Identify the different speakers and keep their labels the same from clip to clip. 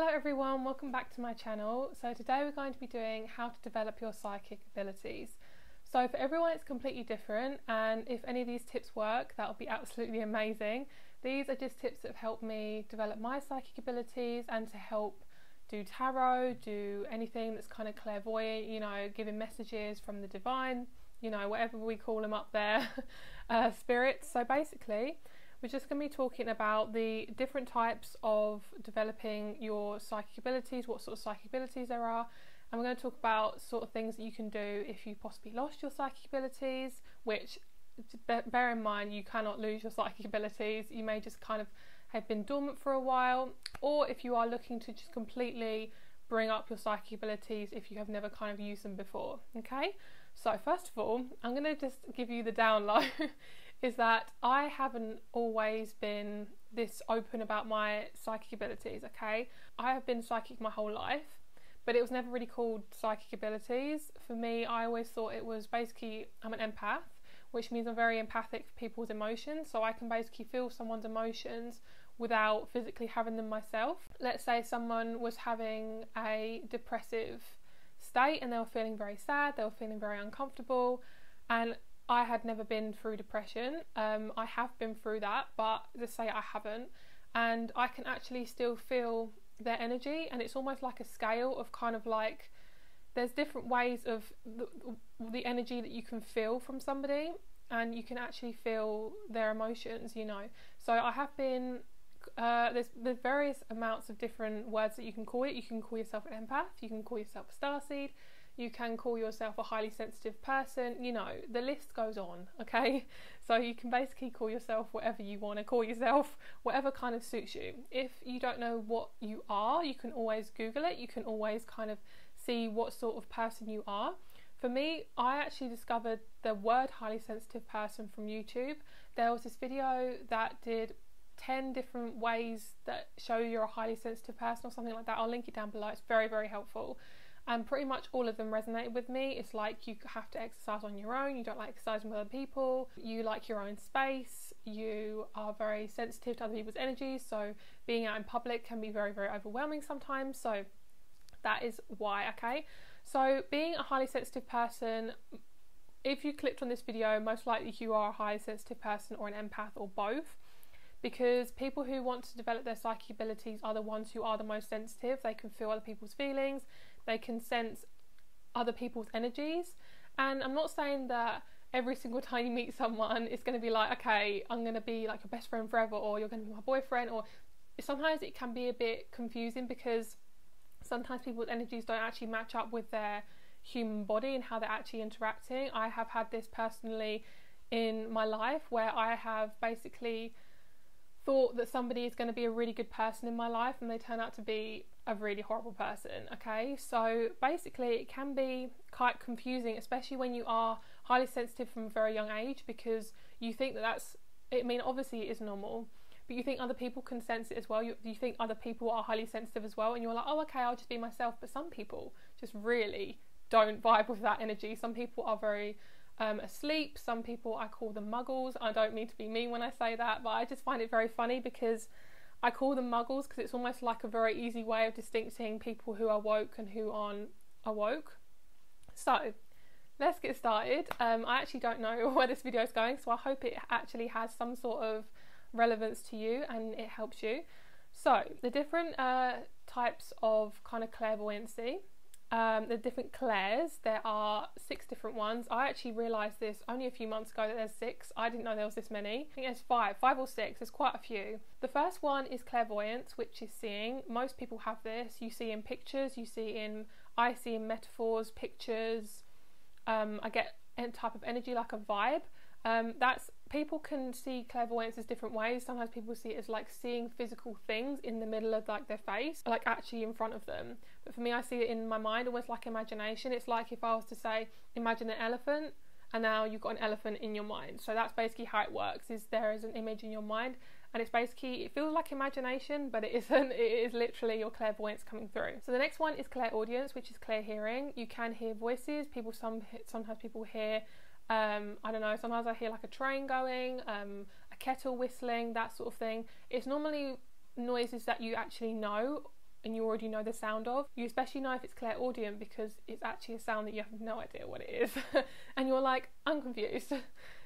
Speaker 1: Hello everyone, welcome back to my channel. So today we're going to be doing how to develop your psychic abilities. So for everyone it's completely different and if any of these tips work that would be absolutely amazing. These are just tips that have helped me develop my psychic abilities and to help do tarot, do anything that's kind of clairvoyant, you know, giving messages from the divine, you know, whatever we call them up there, uh, spirits. So basically we're just going to be talking about the different types of developing your psychic abilities, what sort of psychic abilities there are, and we're going to talk about sort of things that you can do if you possibly lost your psychic abilities, which bear in mind you cannot lose your psychic abilities. You may just kind of have been dormant for a while, or if you are looking to just completely bring up your psychic abilities if you have never kind of used them before. Okay, so first of all, I'm going to just give you the down low. is that I haven't always been this open about my psychic abilities, okay? I have been psychic my whole life, but it was never really called psychic abilities. For me, I always thought it was basically I'm an empath, which means I'm very empathic for people's emotions, so I can basically feel someone's emotions without physically having them myself. Let's say someone was having a depressive state and they were feeling very sad, they were feeling very uncomfortable, and I had never been through depression. Um, I have been through that, but let's say I haven't. And I can actually still feel their energy, and it's almost like a scale of kind of like there's different ways of the, the energy that you can feel from somebody, and you can actually feel their emotions, you know. So I have been uh, there's there's various amounts of different words that you can call it. You can call yourself an empath. You can call yourself a starseed you can call yourself a highly sensitive person, you know, the list goes on, okay? So you can basically call yourself whatever you want to call yourself, whatever kind of suits you. If you don't know what you are, you can always Google it, you can always kind of see what sort of person you are. For me, I actually discovered the word highly sensitive person from YouTube. There was this video that did 10 different ways that show you're a highly sensitive person or something like that. I'll link it down below. It's very, very helpful and pretty much all of them resonated with me. It's like you have to exercise on your own, you don't like exercising with other people, you like your own space, you are very sensitive to other people's energies, so being out in public can be very, very overwhelming sometimes. So that is why, okay? So being a highly sensitive person, if you clicked on this video, most likely you are a highly sensitive person or an empath or both because people who want to develop their psychic abilities are the ones who are the most sensitive. They can feel other people's feelings, they can sense other people's energies. And I'm not saying that every single time you meet someone it's going to be like, okay, I'm going to be like your best friend forever, or you're going to be my boyfriend, or sometimes it can be a bit confusing because sometimes people's energies don't actually match up with their human body and how they're actually interacting. I have had this personally in my life where I have basically thought that somebody is going to be a really good person in my life and they turn out to be a really horrible person. Okay, so basically, it can be quite confusing, especially when you are highly sensitive from a very young age because you think that that's, I mean, obviously, it is normal. But you think other people can sense it as well. You, you think other people are highly sensitive as well, and you're like, oh, okay, I'll just be myself. But some people just really don't vibe with that energy. Some people are very um, asleep. Some people, I call them muggles. I don't mean to be mean when I say that, but I just find it very funny because I call them muggles because it's almost like a very easy way of distincting people who are woke and who aren't awoke. So, let's get started. Um, I actually don't know where this video is going, so I hope it actually has some sort of relevance to you and it helps you. So, the different uh, types of kind of clairvoyancy um, the different clairs. There are six different ones. I actually realised this only a few months ago that there's six. I didn't know there was this many. I think there's five, five or six. There's quite a few. The first one is clairvoyance, which is seeing. Most people have this. You see in pictures. You see in I see in metaphors, pictures. Um, I get a type of energy like a vibe. Um, that's people can see clairvoyance as different ways. Sometimes people see it as like seeing physical things in the middle of like their face, like actually in front of them. But for me, I see it in my mind, almost like imagination. It's like if I was to say, imagine an elephant, and now you've got an elephant in your mind. So that's basically how it works. Is there is an image in your mind, and it's basically it feels like imagination, but it isn't. It is literally your clairvoyance coming through. So the next one is clairaudience, which is clear hearing. You can hear voices. People some sometimes people hear um, I don't know, sometimes I hear like a train going, um, a kettle whistling, that sort of thing. It's normally noises that you actually know and you already know the sound of. You especially know if it's clairaudient because it's actually a sound that you have no idea what it is, and you're like, I'm confused.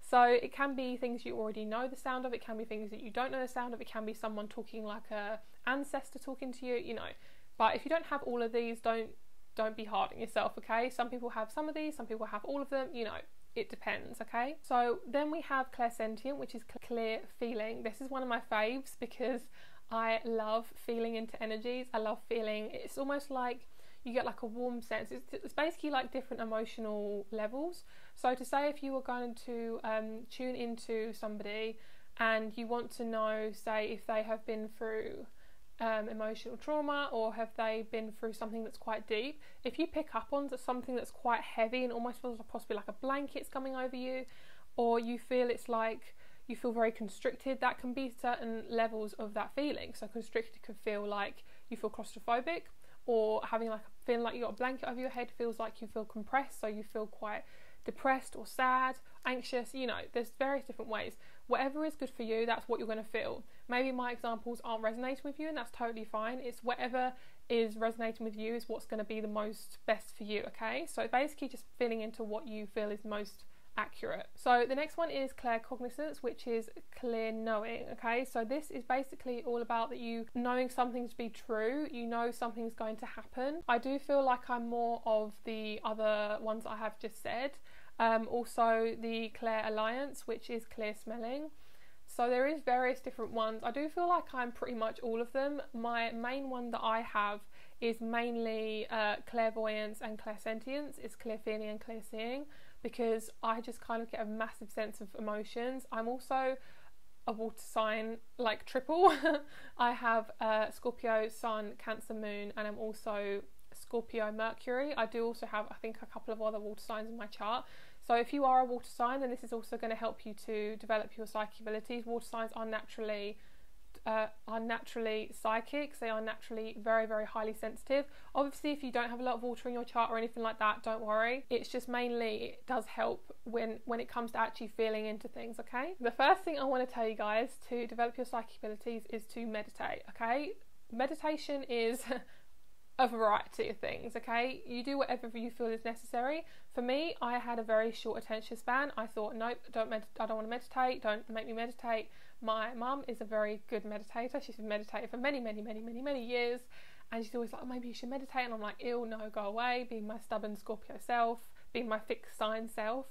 Speaker 1: So it can be things you already know the sound of. It can be things that you don't know the sound of. It can be someone talking like a ancestor talking to you. You know, but if you don't have all of these, don't don't be hard on yourself. Okay. Some people have some of these. Some people have all of them. You know, it depends, okay? So then we have clairsentient, which is clear feeling. This is one of my faves because I love feeling into energies. I love feeling, it's almost like you get like a warm sense. It's, it's basically like different emotional levels. So to say if you were going to um, tune into somebody and you want to know, say, if they have been through um, emotional trauma or have they been through something that's quite deep, if you pick up on something that's quite heavy and almost feels possibly like a blanket's coming over you, or you feel it's like you feel very constricted, that can be certain levels of that feeling. So constricted could feel like you feel claustrophobic, or having like feeling like you got a blanket over your head feels like you feel compressed, so you feel quite depressed or sad, anxious. You know, there's various different ways. Whatever is good for you, that's what you're going to feel. Maybe my examples aren't resonating with you, and that's totally fine. It's whatever is resonating with you is what's going to be the most best for you, okay? So basically, just feeling into what you feel is most accurate. So the next one is claircognizance, which is clear knowing. Okay, so this is basically all about that you knowing something to be true, you know something's going to happen. I do feel like I'm more of the other ones I have just said. Um, also the clairalience, which is clear smelling. So there is various different ones. I do feel like I'm pretty much all of them. My main one that I have is mainly uh, clairvoyance and clairsentience. It's clear feeling and clear seeing because I just kind of get a massive sense of emotions. I'm also a water sign like triple. I have uh, Scorpio, Sun, Cancer, Moon, and I'm also Scorpio, Mercury. I do also have, I think, a couple of other water signs in my chart. So if you are a water sign, then this is also going to help you to develop your psychic abilities. Water signs are naturally uh, are naturally psychics. They are naturally very, very highly sensitive. Obviously, if you don't have a lot of water in your chart or anything like that, don't worry. It's just mainly it does help when when it comes to actually feeling into things. Okay. The first thing I want to tell you guys to develop your psychic abilities is to meditate. Okay. Meditation is a variety of things, okay? You do whatever you feel is necessary. For me, I had a very short attention span. I thought, nope, don't med- I don't want to meditate, don't make me meditate. My mum is a very good meditator. She's meditated for many, many, many, many, many years. And she's always like, oh, maybe you should meditate. And I'm like, ew, no, go away, being my stubborn Scorpio self, being my fixed sign self.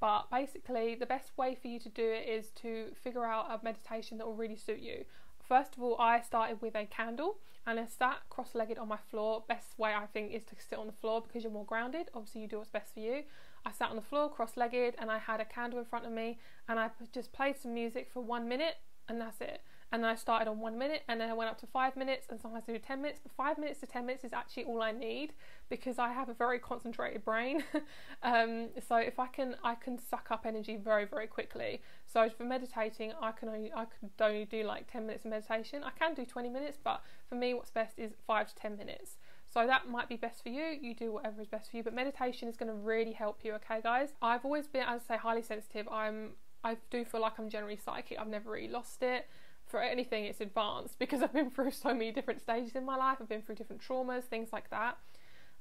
Speaker 1: But basically, the best way for you to do it is to figure out a meditation that will really suit you. First of all, I started with a candle and I sat cross legged on my floor. Best way I think is to sit on the floor because you're more grounded. Obviously, you do what's best for you. I sat on the floor cross legged and I had a candle in front of me and I just played some music for one minute and that's it. And then I started on one minute and then I went up to five minutes and sometimes I do 10 minutes. But five minutes to 10 minutes is actually all I need because I have a very concentrated brain. um, so if I can, I can suck up energy very, very quickly. So for meditating, I can only, I could only do like 10 minutes of meditation. I can do 20 minutes, but for me, what's best is five to 10 minutes. So that might be best for you. You do whatever is best for you, but meditation is going to really help you. Okay, guys. I've always been, as I say, highly sensitive. I'm, I do feel like I'm generally psychic. I've never really lost it. For anything, it's advanced because I've been through so many different stages in my life. I've been through different traumas, things like that,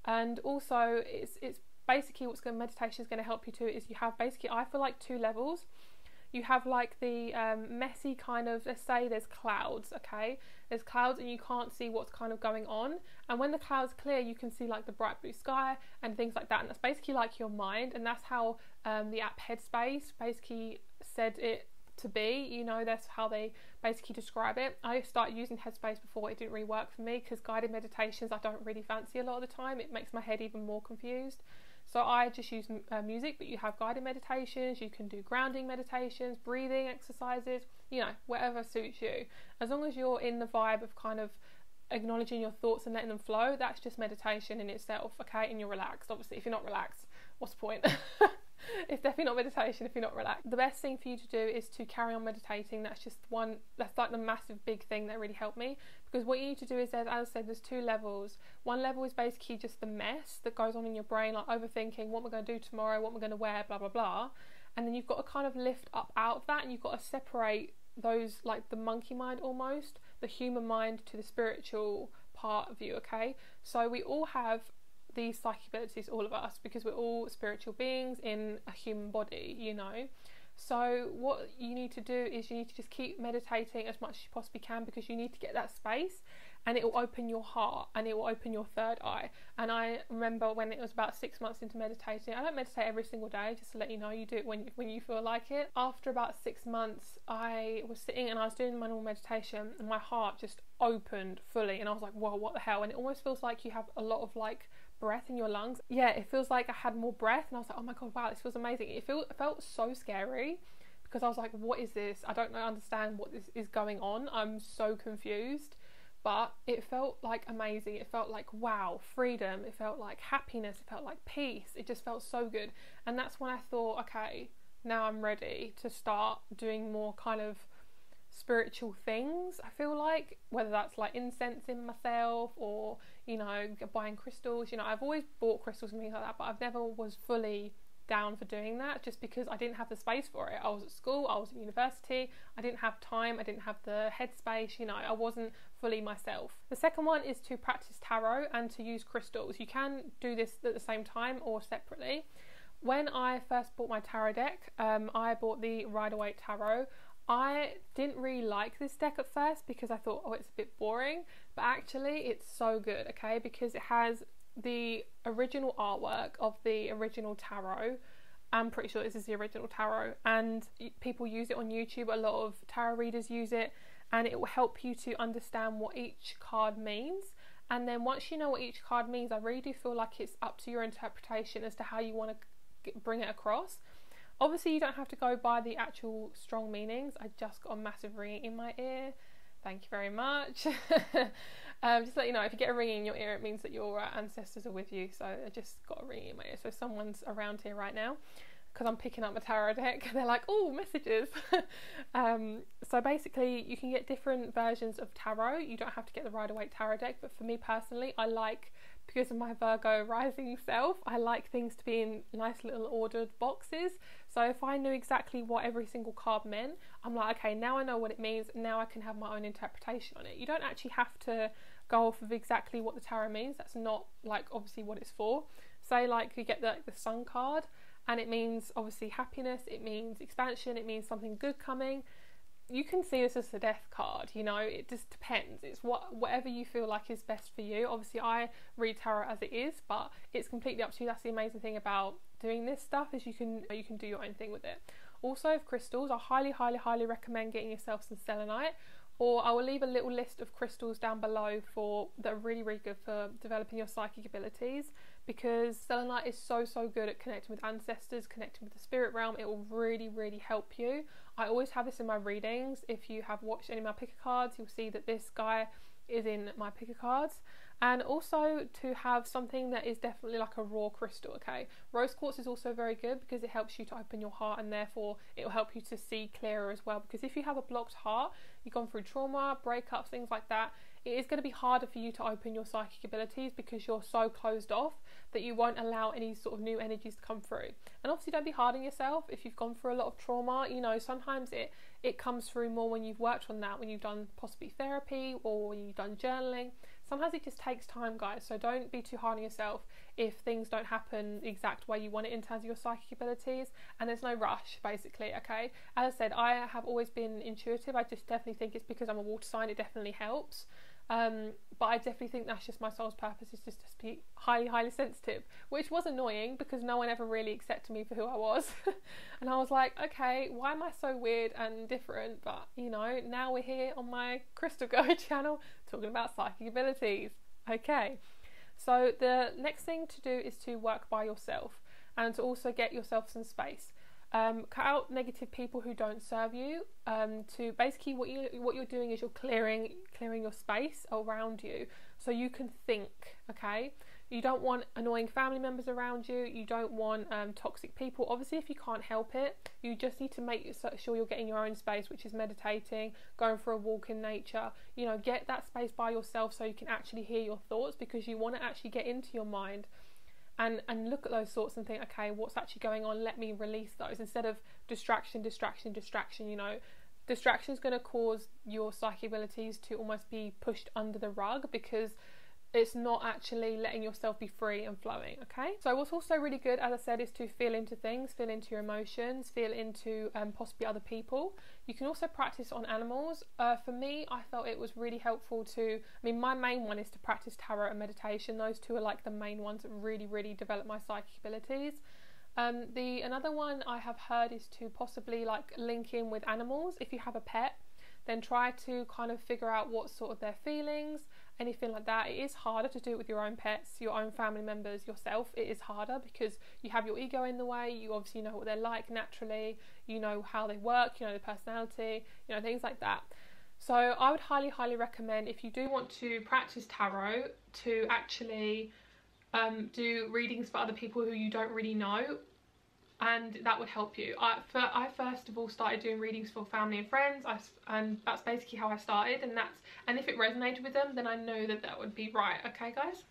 Speaker 1: and also it's it's basically what's going meditation is going to help you to is you have basically I feel like two levels. You have like the um, messy kind of let's say there's clouds okay? There's clouds and you can't see what's kind of going on. And when the clouds clear you can see like the bright blue sky and things like that. And that's basically like your mind and that's how um, the app headspace basically said it to be you know that's how they basically describe it i started using headspace before it didn't really work for me because guided meditations i don't really fancy a lot of the time it makes my head even more confused so I just use uh, music, but you have guided meditations, you can do grounding meditations, breathing exercises, you know, whatever suits you. As long as you're in the vibe of kind of acknowledging your thoughts and letting them flow, that's just meditation in itself, okay? And you're relaxed. Obviously, if you're not relaxed, what's the point? it's definitely not meditation if you're not relaxed. The best thing for you to do is to carry on meditating. That's just one, that's like the massive big thing that really helped me. Because what you need to do is, there's, as I said, there's two levels. One level is basically just the mess that goes on in your brain, like overthinking what we're going to do tomorrow, what we're going to wear, blah, blah, blah. And then you've got to kind of lift up out of that and you've got to separate those, like the monkey mind almost, the human mind to the spiritual part of you, okay? So we all have these psychic abilities, all of us, because we're all spiritual beings in a human body, you know. So, what you need to do is you need to just keep meditating as much as you possibly can because you need to get that space and it will open your heart and it will open your third eye. And I remember when it was about six months into meditating, I don't meditate every single day, just to let you know, you do it when, when you feel like it. After about six months, I was sitting and I was doing my normal meditation and my heart just opened fully and I was like, whoa, what the hell? And it almost feels like you have a lot of like breath in your lungs. Yeah, it feels like I had more breath, and I was like, oh my god, wow, this feels amazing. It, feel, it felt so scary because I was like, what is this? I don't know, understand what this is going on. I'm so confused. But it felt like amazing. It felt like wow, freedom. It felt like happiness. It felt like peace. It just felt so good. And that's when I thought, okay, now I'm ready to start doing more kind of spiritual things. I feel like whether that's like incensing myself or you know buying crystals. You know, I've always bought crystals and things like that, but I've never was fully down for doing that just because I didn't have the space for it. I was at school, I was at university, I didn't have time, I didn't have the headspace, you know, I wasn't fully myself. The second one is to practice tarot and to use crystals. You can do this at the same time or separately. When I first bought my tarot deck, um, I bought the Rider Waite Tarot. I didn't really like this deck at first because I thought, oh, it's a bit boring, but actually, it's so good, okay? Because it has the original artwork of the original tarot. I'm pretty sure this is the original tarot, and people use it on YouTube. A lot of tarot readers use it, and it will help you to understand what each card means. And then once you know what each card means, I really do feel like it's up to your interpretation as to how you want to bring it across. Obviously, you don't have to go by the actual strong meanings. I just got a massive ringing in my ear. Thank you very much. um, just let you know, if you get a ringing in your ear, it means that your uh, ancestors are with you. So I just got a ringing in my ear. So someone's around here right now because I'm picking up my tarot deck. They're like, oh, messages. um, so basically, you can get different versions of tarot. You don't have to get the Rider Waite tarot deck, but for me personally, I like because of my Virgo rising self, I like things to be in nice little ordered boxes. So if I knew exactly what every single card meant, I'm like, okay, now I know what it means. Now I can have my own interpretation on it. You don't actually have to go off of exactly what the tarot means. That's not like obviously what it's for. Say like you get the, the sun card and it means obviously happiness, it means expansion, it means something good coming you can see this as a death card you know it just depends. It's what whatever you feel like is best for you. Obviously i read tarot as it is but it's completely up to you. That's the amazing thing about doing this stuff is you can you can do your own thing with it. Also with crystals i highly highly highly recommend getting yourself some selenite or I will leave a little list of crystals down below for that are really really good for developing your psychic abilities because selenite is so so good at connecting with ancestors, connecting with the spirit realm. It will really really help you. I always have this in my readings. If you have watched any of my picker cards, you'll see that this guy is in my picker cards. And also to have something that is definitely like a raw crystal, okay? Rose quartz is also very good because it helps you to open your heart and therefore it will help you to see clearer as well. Because if you have a blocked heart, you've gone through trauma, breakups, things like that, it is going to be harder for you to open your psychic abilities because you're so closed off that you won't allow any sort of new energies to come through. And obviously, don't be hard on yourself if you've gone through a lot of trauma. You know, sometimes it it comes through more when you've worked on that, when you've done possibly therapy or when you've done journaling. Sometimes it just takes time, guys. So don't be too hard on yourself if things don't happen the exact way you want it in terms of your psychic abilities. And there's no rush, basically. Okay. As I said, I have always been intuitive. I just definitely think it's because I'm a water sign. It definitely helps. Um, but I definitely think that's just my soul's purpose is just to be highly, highly sensitive, which was annoying because no one ever really accepted me for who I was. and I was like, okay, why am I so weird and different? But you know, now we're here on my Crystal Girl channel talking about psychic abilities. Okay, so the next thing to do is to work by yourself and to also get yourself some space. Um, cut out negative people who don't serve you. Um, to basically what you what you're doing is you're clearing clearing your space around you so you can think. Okay, you don't want annoying family members around you. You don't want um, toxic people. Obviously, if you can't help it, you just need to make sure you're getting your own space, which is meditating, going for a walk in nature. You know, get that space by yourself so you can actually hear your thoughts because you want to actually get into your mind and and look at those thoughts and think okay what's actually going on? Let me release those. Instead of distraction distraction distraction you know distraction is going to cause your psychic abilities to almost be pushed under the rug because it's not actually letting yourself be free and flowing okay? So what's also really good as i said is to feel into things feel into your emotions feel into um, possibly other people. You can also practice on animals. Uh, for me i felt it was really helpful to i mean my main one is to practice tarot and meditation. Those two are like the main ones that really really develop my psychic abilities. Um, the another one i have heard is to possibly like link in with animals. If you have a pet then try to kind of figure out what sort of their feelings anything like that. It is harder to do it with your own pets, your own family members, yourself. It is harder because you have your ego in the way. You obviously know what they're like naturally, you know how they work, you know their personality, you know, things like that. So I would highly, highly recommend if you do want to practice tarot to actually um, do readings for other people who you don't really know and that would help you. I, for, I first of all started doing readings for family and friends. I, and that's basically how I started and that's and if it resonated with them then I know that that would be right okay guys?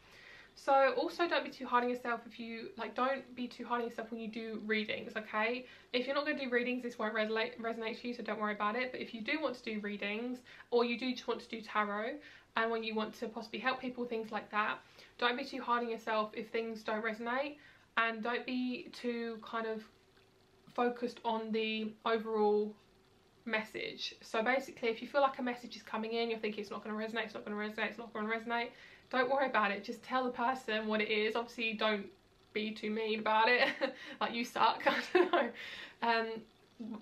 Speaker 1: So also don't be too hard on yourself if you like don't be too hard on yourself when you do readings okay? If you're not going to do readings this won't resonate resonate for you so don't worry about it. But if you do want to do readings or you do just want to do tarot and when you want to possibly help people things like that don't be too hard on yourself if things don't resonate and don't be too kind of focused on the overall message. So basically if you feel like a message is coming in, you're thinking it's not going to resonate, it's not going to resonate, it's not going to resonate, don't worry about it. Just tell the person what it is. Obviously don't be too mean about it, like you suck, I don't know. Um,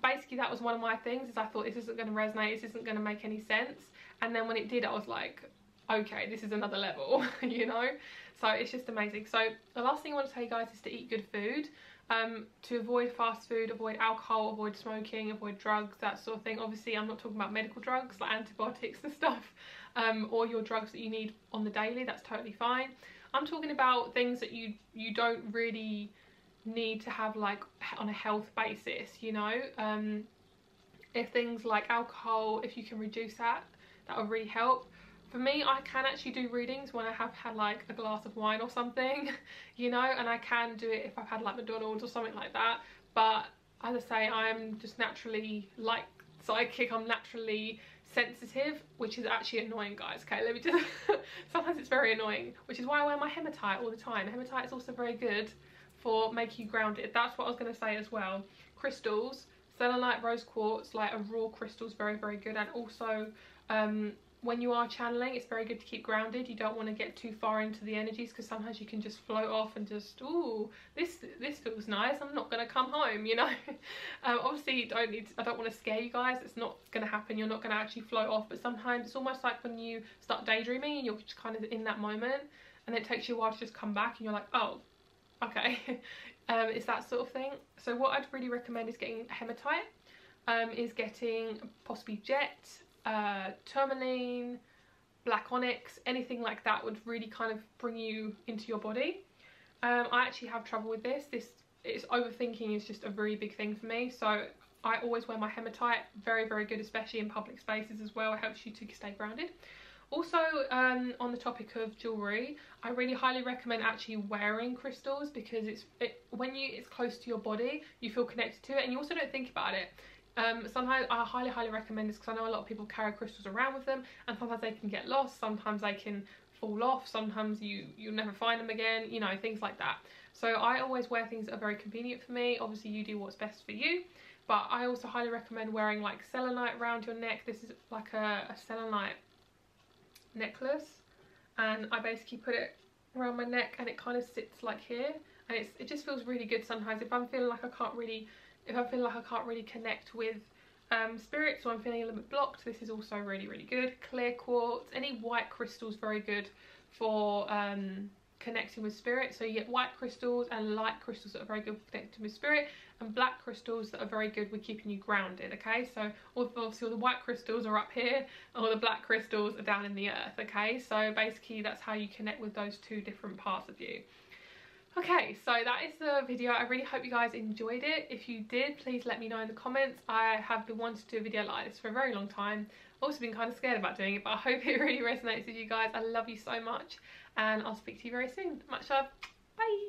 Speaker 1: basically that was one of my things is I thought this isn't going to resonate, this isn't going to make any sense. And then when it did, I was like, okay, this is another level, you know? So it's just amazing. So the last thing I want to tell you guys is to eat good food. Um, to avoid fast food, avoid alcohol, avoid smoking, avoid drugs, that sort of thing. Obviously, I'm not talking about medical drugs like antibiotics and stuff, um, or your drugs that you need on the daily, that's totally fine. I'm talking about things that you, you don't really need to have like on a health basis, you know? Um, if things like alcohol, if you can reduce that, that would really help for me I can actually do readings when I have had like a glass of wine or something you know and I can do it if I've had like McDonald's or something like that. But as I say I'm just naturally like psychic I'm naturally sensitive which is actually annoying guys okay? Let me just sometimes it's very annoying which is why I wear my hematite all the time. Hematite is also very good for making you grounded. That's what I was going to say as well. Crystals selenite rose quartz like a raw crystal is very very good. And also um, when you are channeling it's very good to keep grounded. You don't want to get too far into the energies because sometimes you can just float off and just oh this this feels nice. I'm not going to come home you know? Um, obviously don't need to, i don't want to scare you guys. It's not going to happen. You're not going to actually float off. But sometimes it's almost like when you start daydreaming and you're just kind of in that moment and it takes you a while to just come back and you're like oh okay. Um, it's that sort of thing. So what i'd really recommend is getting hematite um, is getting possibly jet uh, tourmaline, black onyx, anything like that would really kind of bring you into your body. Um, I actually have trouble with this. This it's overthinking is just a very big thing for me. So I always wear my hematite. Very, very good, especially in public spaces as well. It helps you to stay grounded. Also, um, on the topic of jewellery, I really highly recommend actually wearing crystals because it's it, when you it's close to your body, you feel connected to it and you also don't think about it. Um, sometimes I highly, highly recommend this because I know a lot of people carry crystals around with them and sometimes they can get lost, sometimes they can fall off, sometimes you, you'll never find them again, you know, things like that. So I always wear things that are very convenient for me. Obviously you do what's best for you, but I also highly recommend wearing like selenite around your neck. This is like a, a selenite necklace and I basically put it around my neck and it kind of sits like here and it's, it just feels really good sometimes if I'm feeling like I can't really if I feel like I can't really connect with um, spirits or I'm feeling a little bit blocked, this is also really, really good. Clear quartz, any white crystals very good for um, connecting with spirit. So you get white crystals and light crystals that are very good for connecting with spirit and black crystals that are very good with keeping you grounded, okay? So obviously all the white crystals are up here, and all the black crystals are down in the earth, okay? So basically that's how you connect with those two different parts of you. Okay, so that is the video. I really hope you guys enjoyed it. If you did, please let me know in the comments. I have been wanting to do a video like this for a very long time. I've also been kind of scared about doing it, but I hope it really resonates with you guys. I love you so much, and I'll speak to you very soon. Much love. Bye.